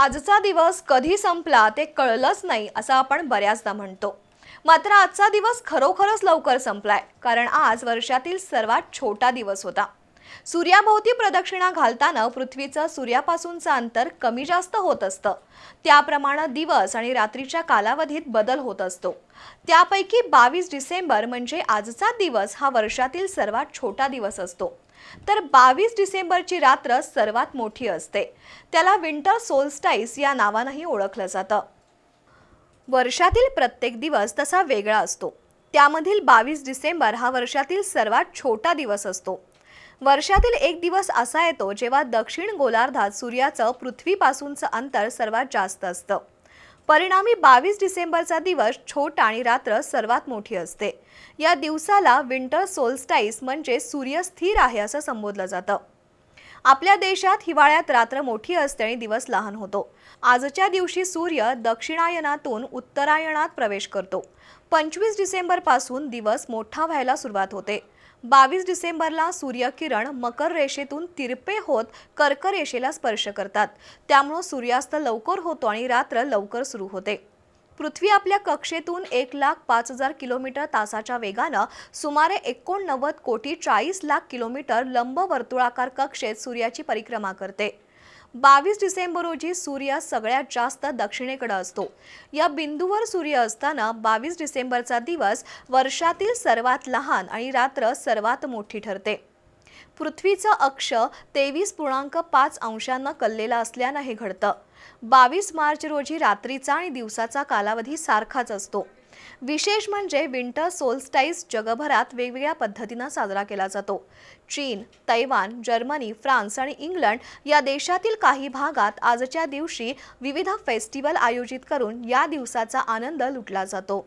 आजचा दिवस कधी संपला ते कळलंच नाही असं आपण बऱ्याचदा म्हणतो. मात्र आजचा दिवस खरोखरच लवकर संपलाय कारण आज वर्षातील सर्वात छोटा दिवस होता. सूर्याभोवती प्रदक्षिणा घालताना पृथ्वीचं सूर्यापासूनचं अंतर कमी जास्त होत असतं. त्याप्रमाणे दिवस आणि रात्रीच्या कालावधीत बदल होत असतो. त्यापैकी बावीस डिसेंबर म्हणजे आजचा दिवस हा वर्षातील सर्वात छोटा दिवस असतो. तर बावीस डिसेंबरची रात्र सर्वात मोठी असते. त्याला विंटर सोलस्टाईस या नावानंही ओळखलं जातं. वर्षातील प्रत्येक दिवस तसा वेगळा असतो. त्यामधील बावीस डिसेंबर हा वर्षातील सर्वात छोटा दिवस असतो. वर्षातील एक दिवस असा येतो जेव्हा दक्षिण गोलार्धात सूर्याचं पृथ्वीपासूनचं अंतर सर्वात जास्त असतं. परिणामी बावीस डिसेंबरचा दिवस छोटा आणि रात्र सर्वात मोठी असते. या दिवसाला विंटर सोलस्टाईस म्हणजे सूर्य स्थिर आहे असं संबोधलं जातं. आपल्या देशात हिवाळ्यात रात्र मोठी असते आणि दिवस लहान होतो. आजच्या दिवशी सूर्य दक्षिणायनातून उत्तरायणात प्रवेश करतो. पंचवीस डिसेंबरपासून दिवस मोठा व्हायला सुरुवात होते. बावीस डिसेंबरला सूर्यकिरण मकर रेषेतून तिरपे होत कर्क रेषेला स्पर्श करतात. त्यामुळं सूर्यास्त लवकर होतो आणि रात्र लवकर सुरू होते. पृथ्वी आपल्या कक्षेतून एक लाख पाच हजार किलोमीटर तासाच्या वेगानं सुमारे एकोणनव्वद कोटी चाळीस लाख किलोमीटर लंब वर्तुळाकार कक्षेत सूर्याची परिक्रमा करते. बावीस डिसेंबर रोजी सूर्य सगळ्यात जास्त दक्षिणेकडे असतो. या बिंदूवर सूर्य असताना बावीस डिसेंबरचा दिवस वर्षातील सर्वात लहान आणि रात्र सर्वात मोठी ठरते. पृथ्वीचं अक्ष तेवीस पूर्णांक पाच अंशांना कललेलं असल्यानं हे घडतं. बावीस मार्च रोजी रात्रीचा आणि दिवसाचा कालावधी सारखाच असतो. विशेष म्हणजे विंटर सोलस्टाईस जगभरात वेगवेगळ्या पद्धतीनं साजरा केला जातो. चीन तैवान जर्मनी फ्रान्स आणि इंग्लंड या देशातील काही भागात आजच्या दिवशी विविध फेस्टिवल आयोजित करून या दिवसाचा आनंद लुटला जातो.